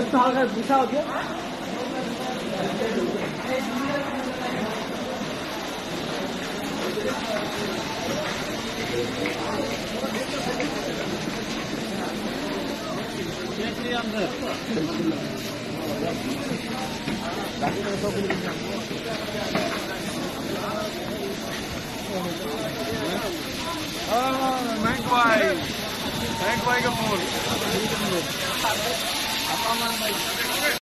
ಎಷ್ಟು ಹಾಗೆ ದಿವಸ ಹೋಗಿ Thank you. बैंक भाई का